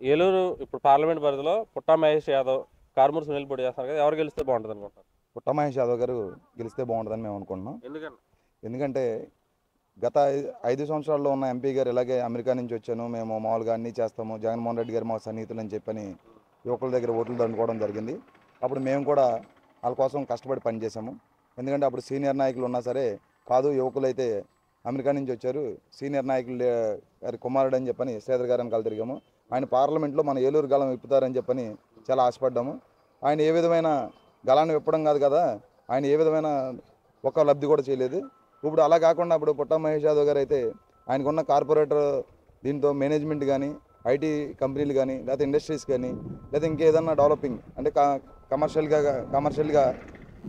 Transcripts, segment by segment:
ఏలూరు ఇప్పుడు పార్లమెంట్ పరిధిలో పుట్టా మహేష్ యాదవ్ కార్మూర్ సునీల్ పోటీ చేస్తున్నారు కదా ఎవరు గెలిస్తే బాగుంటుంది అనుకుంటారు పుట్ట మహేష్ యాదవ్ గారు గెలిస్తే బాగుంటుందని మేము అనుకుంటున్నాం. ఎందుకని ఎందుకంటే గత ఐదు సంవత్సరాల్లో ఉన్న ఎంపీ గారు ఇలాగే అమెరికా నుంచి వచ్చాను మేము మామూలుగా అన్నీ చేస్తాము జగన్మోహన్ రెడ్డి గారు మా సన్నిహితులు అని చెప్పని యువకుల దగ్గర ఓట్లు దండుకోవడం జరిగింది. అప్పుడు మేము కూడా వాళ్ళ కోసం కష్టపడి పనిచేసాము ఎందుకంటే అప్పుడు సీనియర్ నాయకులు ఉన్నా సరే కాదు యువకులు అయితే అమెరికా నుంచి వచ్చారు సీనియర్ నాయకులు గారి కుమారుడు అని చెప్పని శ్రీధర్ గారు వెనకాల తిరిగాము. ఆయన పార్లమెంట్లో మన ఏలూరు గలం విప్పుతారని చెప్పని చాలా ఆశపడ్డాము. ఆయన ఏ విధమైన గళాన్ని విప్పడం కాదు కదా ఆయన ఏ విధమైన ఒక్క లబ్ధి కూడా చేయలేదు. ఇప్పుడు అలా కాకుండా ఇప్పుడు పుట్ట మహేష్ యాదవ్ గారు అయితే ఆయనకున్న కార్పొరేటర్ దీంతో మేనేజ్మెంట్ కానీ ఐటీ కంపెనీలు కానీ లేకపోతే ఇండస్ట్రీస్ కానీ లేకపోతే ఇంకేదన్నా డెవలపింగ్ అంటే కమర్షియల్గా కమర్షియల్గా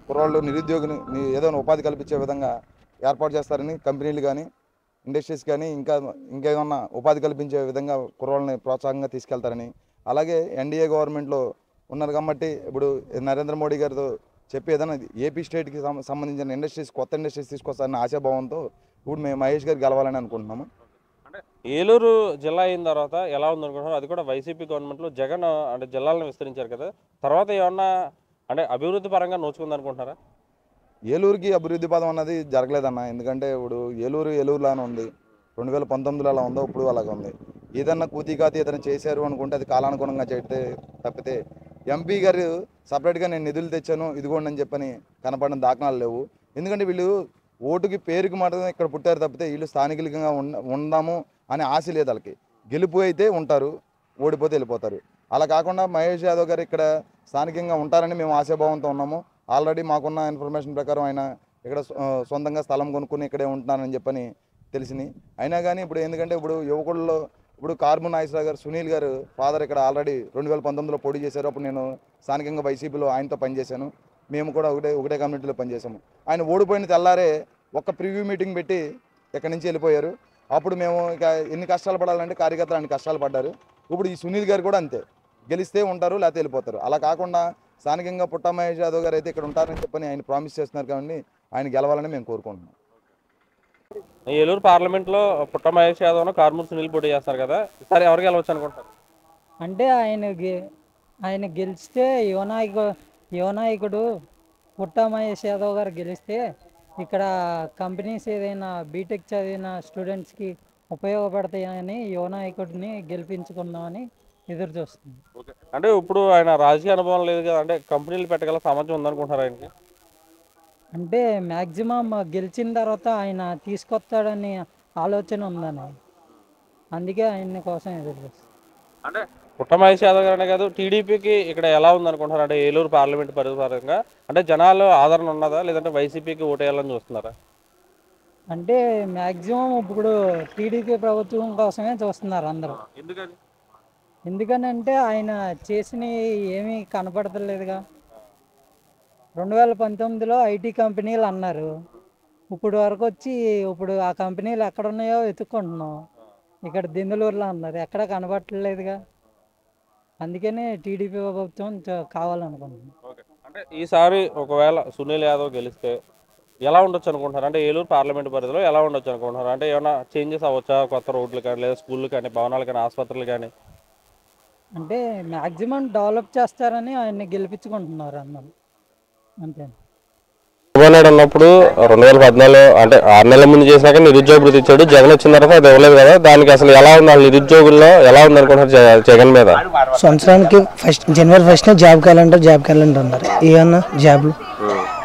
కుర్రాళ్ళు నిరుద్యోగిని ఏదైనా ఉపాధి కల్పించే విధంగా ఏర్పాటు చేస్తారని కంపెనీలు కానీ ఇండస్ట్రీస్ కానీ ఇంకా ఇంకేమన్నా ఉపాధి కల్పించే విధంగా కుర్రాళ్ళని ప్రోత్సాహంగా తీసుకెళ్తారని. అలాగే ఎన్డీఏ గవర్నమెంట్లో ఉన్నారు కాబట్టి ఇప్పుడు నరేంద్ర మోడీ గారితో చెప్పి ఏదైనా ఏపీ స్టేట్కి సంబంధించిన ఇండస్ట్రీస్ కొత్త ఇండస్ట్రీస్ తీసుకొస్తారని ఆశాభావంతో ఇప్పుడు మేము మహేష్ గారు గెలవాలని అనుకుంటున్నాము. అంటే ఏలూరు జిల్లా అయిన తర్వాత ఎలా ఉందనుకుంటున్నారు? అది కూడా వైసీపీ గవర్నమెంట్లో జగన్ అంటే జిల్లాలను విస్తరించారు కదా. తర్వాత ఏమన్నా అంటే అభివృద్ధి పరంగా నోచుకుందనుకుంటున్నారా? ఏలూరుకి అభివృద్ధి పదం అన్నది జరగలేదన్న. ఎందుకంటే ఇప్పుడు ఏలూరు ఏలూరులానే ఉంది. రెండు వేల పంతొమ్మిదిలో అలా ఉందో ఇప్పుడు అలాగే ఉంది. ఏదన్నా కూతీకాతి ఏదైనా చేశారు అనుకుంటే అది కాలానుగుణంగా చేస్తే తప్పితే ఎంపీ గారు సపరేట్గా నేను నిధులు తెచ్చాను ఇదిగోండి అని చెప్పని కనపడిన దాఖనాలు లేవు. ఎందుకంటే వీళ్ళు ఓటుకి పేరుకి మాత్రమే ఇక్కడ పుట్టారు తప్పితే వీళ్ళు స్థానికులుగా ఉండ ఉందాము అనే ఆశ లేదు వాళ్ళకి. గెలుపు అయితే ఉంటారు ఓడిపోతే వెళ్ళిపోతారు. అలా కాకుండా మహేష్ యాదవ్ గారు ఇక్కడ స్థానికంగా ఉంటారని మేము ఆశాభావంతో ఉన్నాము. ఆల్రెడీ మాకున్న ఇన్ఫర్మేషన్ ప్రకారం ఆయన ఇక్కడ సొంతంగా స్థలం కొనుక్కుని ఇక్కడే ఉంటున్నానని చెప్పని తెలిసింది. అయినా కానీ ఇప్పుడు ఎందుకంటే ఇప్పుడు యువకుల్లో ఇప్పుడు కార్ము నాగేశ్వరరావు గారు సునీల్ గారు ఫాదర్ ఇక్కడ ఆల్రెడీ రెండు వేల పంతొమ్మిదిలో పోటీ చేశారు. అప్పుడు నేను స్థానికంగా వైసీపీలో ఆయనతో పనిచేశాను. మేము కూడా ఒకటే ఒకటే కమ్యూనిటీలో పనిచేసాము ఆయన ఓడిపోయిన తెల్లారే ఒక్క ప్రివ్యూ మీటింగ్ పెట్టి ఇక్కడి నుంచి వెళ్ళిపోయారు. అప్పుడు మేము ఇక ఎన్ని కష్టాలు పడాలంటే కార్యకర్తలు అన్ని కష్టాలు పడ్డారు. ఇప్పుడు ఈ సునీల్ గారు కూడా అంతే. గెలిస్తే ఉంటారు లేకపోతే వెళ్ళిపోతారు. అలా కాకుండా స్థానికంగా పుట్ట మహేష్ యాదవ్ గారు అయితే ఇక్కడ ఉంటారని చెప్పని ఆయన ప్రామిస్ చేస్తున్నారు కాబట్టి ఆయన గెలవాలని మేము కోరుకుంటున్నాం. ఏలూరు పార్లమెంట్లో పుట్ట మహేష్ యాదవ్ కార్మూర్ సునీల్ పోటీ చేస్తారు కదా సరే ఎవరు గెలవచ్చు అనుకుంటారు అంటే ఆయన గె- ఆయన గెలిస్తే యువనాయకు యువనాయకుడు పుట్ట మహేష్ యాదవ్ గారు గెలిస్తే ఇక్కడ కంపెనీస్ ఏదైనా బీటెక్ చదివిన స్టూడెంట్స్కి ఉపయోగపడతాయని యువనాయకుడిని గెలిపించుకుందామని ఎదురు చూస్తుంది. అంటే ఇప్పుడు ఆయన రాజకీయ అనుభవం లేదు కదా అంటే కంపెనీలు పెట్టగల సామర్థ్యం ఉందనుకుంటున్నారు ఆయనకి? అంటే మ్యాక్సిమం గెలిచిన తర్వాత ఆయన తీసుకొస్తాడని ఆలోచన ఉందని. అందుకే ఆయన కోసం ఎదురు చూస్తుంది. అంటే పుట్ట మహేష్ యాదవ్ గారనే కాదు టీడీపీకి ఇక్కడ ఎలా ఉంది అనుకుంటున్నారు అంటే ఏలూరు పార్లమెంట్ పరిసరంగా అంటే జనాలు ఆదరణ ఉన్నదా? లేదంటే వైసీపీకి ఓటేయాలని చూస్తున్నారా? అంటే మ్యాక్సిమం ఇప్పుడు టీడీపీ ప్రభుత్వం కోసమే చూస్తున్నారు అందరూ. ఎందుకని? ఎందుకనంటే ఆయన చేసినవి ఏమీ కనపడతలేదుగా. రెండు వేల పంతొమ్మిదిలో ఐటీ కంపెనీలు అన్నారు. ఇప్పుడు వరకు వచ్చి ఇప్పుడు ఆ కంపెనీలు ఎక్కడ ఉన్నాయో వెతుక్కుంటున్నాం. ఇక్కడ దిందులూరులో అన్నారు. ఎక్కడ కనబడట్లేదుగా అందుకనే టీడీపీ ప్రభుత్వం కావాలనుకుంటున్నాం. అంటే ఈసారి ఒకవేళ సునీల్ యాదవ్ గెలిస్తే ఎలా ఉండొచ్చు అనుకుంటున్నారు? అంటే ఏలూరు పార్లమెంట్ పరిధిలో ఎలా ఉండొచ్చు అనుకుంటున్నారు? అంటే ఏమైనా చేంజెస్ అవ్వచ్చా? కొత్త రోడ్లు కానీ లేదా స్కూళ్ళు కానీ భవనాలు కానీ ఆసుపత్రులు కానీ? అంటే మ్యాక్సిమం డెవలప్ చేస్తారని ఆయన్ని గెలిపించుకుంటున్నారు అందరూ. అంతే. చంద్రబాబు ఉన్నప్పుడు రెండు వేల పద్నాలుగు అంటే ఆరు నెలల ముందు చేసినాక నిరుద్యోగ భృతి ఇచ్చాడు. జగన్ వచ్చిన తర్వాత అది ఇవ్వలేదు కదా. దానికి అసలు ఎలా ఉంది? నిరుద్యోగుల్లో ఎలా ఉంది అనుకుంటున్నారు జగ- జగన్ మీద? సంవత్సరానికి ఫస్ట్ జనవరి first job calendar job calendar అన్నారు. ఏమన్నా జాబ్లు?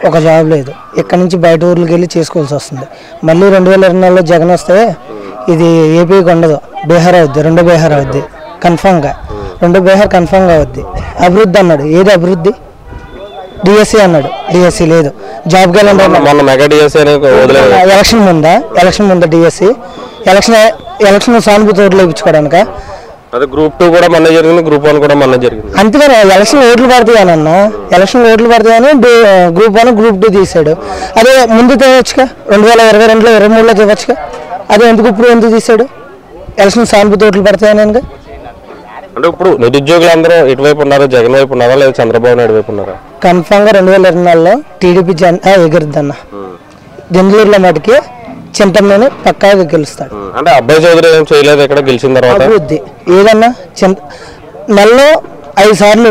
ఒక జాబ్ లేదు. ఇక్కడ నుంచి బయట ఊర్లకు వెళ్ళి చేసుకోవాల్సి వస్తుంది. మళ్ళీ రెండు వేల ఇరవై నాలుగులో జగన్ వస్తే ఇది ఏపీకి ఉండదు. బీహార్ అవుద్ది రెండో బీహార్ అవుద్ది. కన్ఫామ్గా. రెండో బీహార్ కన్ఫామ్గా అవుద్ది అభివృద్ధి అన్నాడు. ఏది అభివృద్ధి? డిఎస్సి అన్నాడు. డిఎస్సి లేదు. Job calendar. మొన్న మెగా డిఎస్సీ ఎలక్షన్ ముందా? ఎలక్షన్ ముందా డిఎస్సి ఎలక్షన్ ఎలక్షన్ సానుభూతి ఓట్లు వేయించుకోవడానికా అదే గ్రూప్ టూ కూడా మొన్న జరిగింది. గ్రూప్ వన్ కూడా మొన్న జరిగింది. అంతేగాని ఎలక్షన్ ఓట్లు పడతాయనన్న ఎలక్షన్ ఓట్లు పడతాయని గ్రూప్ వన్ గ్రూప్ టూ తీసాడు అదే ముందు తేవచ్చుగా? రెండు వేల ఇరవై రెండులో ఇరవై మూడులో తేవచ్చుగా? అదే ఎందుకు ఇప్పుడు ఎందుకు తీసాడు ఎలక్షన్ సానుభూతి ఓట్లు పడతాయని అంటే ఇప్పుడు నిరుద్యోగులు అందరూ ఇటువైపు ఉన్నారు? జగన్ వైపు ఉన్నారా? లేదా చంద్రబాబు నాయుడు వైపు ఉన్నారా? కన్ఫామ్గా రెండు వేల ఇరవై నాలుగులో టీడీపీ జన్ ఎగురుద్దన్న. దెందులూరులో మటుకి చింతమనేని పక్కాగా గెలుస్తాడు. అంటే అబ్బాయి చౌదరి ఏం చేయలేదు ఇక్కడ గెలిచిన తర్వాత? అభివృద్ధి. ఏదన్నా చింత నెలలో ఐదు సార్లు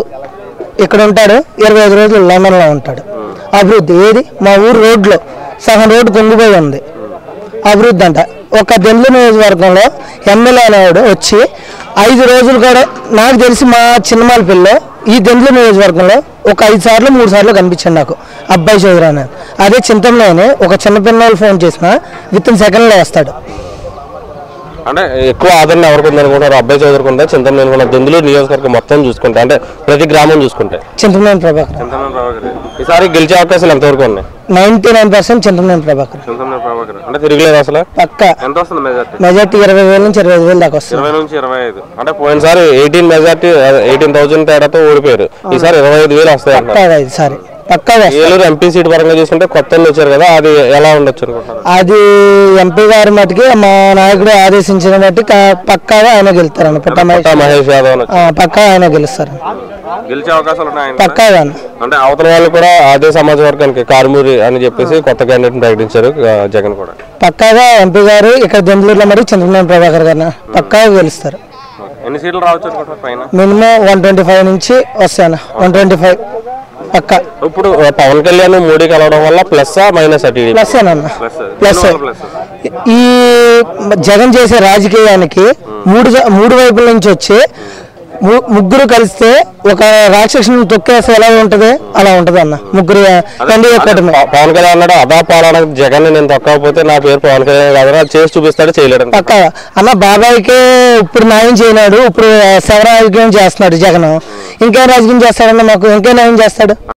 ఇక్కడ ఉంటాడు ఇరవై ఐదు రోజులు లండన్లో ఉంటాడు. అభివృద్ధి. ఏది? మా ఊరు రోడ్లో. సగం రోడ్డు కుంగిపోయి ఉంది. అభివృద్ధి అంట. ఒక దెండ్ల నియోజకవర్గంలో ఎమ్మెల్యే అనేవాడు వచ్చి ఐదు రోజులు కూడా నాకు తెలిసి మా చిన్నమాలపల్లిలో ఈ దెండ్ల నియోజకవర్గంలో ఒక ఐదు సార్లు మూడు సార్లు కనిపించాడు నాకు. అబ్బాయి చౌదరి అని అదే చింతమనేని ఒక చిన్న పిల్లలు ఫోన్ చేసినా విత్ ఇన్ సెకండ్లో వస్తాడు. అంటే ఎక్కువ ఆదరణ ఎవరికి ఉంది అనుకుంటారు అబ్బాయి చౌదరికి ఉందా? చింతమనేని కూడా దొందులు నియోజకవర్గం మొత్తం చూసుకుంటే అంటే ప్రతి గ్రామం చూసుకుంటే. చింతమనేని ప్రభాకర్. ఈసారి గెలిచే అవకాశాలు ఎంతవరకు ఉన్నాయి? Ninety nine percent Chintamaneni Prabhakar. Chintamaneni Prabhakar. అంటే తిరగలేదు అసలు? పక్క. ఎంత వస్తుంది మెజార్టీ? మెజార్టీ ఇరవై వేల నుంచి ఇరవై ఐదు వేలు దాకా వస్తుంది. ఇరవై నుంచి ఇరవై ఐదు. అంటే పోయినసారి ఎయిటీన్ మెజార్టీ ఎయిటీన్ థౌసండ్ తేడాతో ఓడిపోయారు ఈసారి ఇరవై ఐదు వేలు వస్తాయి అంటారు పక్కాగా ఇది సారి. పక్కాగా వస్తుంది. ఏలూరు ఎంపీ సీట్ పరంగా చూసుకుంటే కొత్త వచ్చారు కదా అది ఎలా ఉండొచ్చు అనుకుంటారు అది ఎంపీ గారి మటుకి మా నాయకుడు ఆదేశించిన బట్టి పక్కాగా ఆయన ఆ, పక్కా ఆయన గెలుస్తారు గెలిచే అవకాశాలు ఉన్నాయి ఆయన? పక్కాగా అంటే అవతల వాళ్ళు కూడా అదే సమాజ వర్గానికి కారుమూరి అని చెప్పేసి కొత్త క్యాండిడేట్ ప్రకటించారు జగన్ కూడా. పక్కాగా ఎంపీ గారు ఇక్కడ దెందులూరులో మరి చంద్రబాబు ప్రభాకర్ గారిని పక్కాగా గెలుస్తారు. ఎన్ని సీట్లు రావచ్చు మినిమం వన్ ట్వంటీ ఫైవ్ నుంచి వస్తాను. వన్ ట్వంటీ ఫైవ్ పక్కా. ఇప్పుడు పవన్ కళ్యాణ్ మోడీ కలవడం వల్ల ప్లస్ మైనస్ టీడీపీ? ప్లస్ అన్న ప్లస్ ఈ జగన్ చేసే రాజకీయానికి మూడు మూడు వైపుల నుంచి వచ్చి ముగ్గురు కలిస్తే ఒక రాక్షసుని తొక్కేస్తే ఎలా ఉంటది? అలా ఉంటది అన్న. ముగ్గురు ఎన్డీఏ కూటమి ప- పవన్ కళ్యాణ్ అన్నాడు అదా పాలన జగన్ నేను తొక్కకపోతే నా పేరు పవన్ కళ్యాణ్ కాదు చేసి చూపిస్తాడు చేయలేడు పక్క అన్న బాబాయ్కే ఇప్పుడు న్యాయం చేయనాడు ఇప్పుడు శవ రాజకీయం చేస్తున్నాడు జగన్. ఇంకేం రాజకీయం చేస్తాడన్న మాకు? ఇంకేం న్యాయం చేస్తాడు?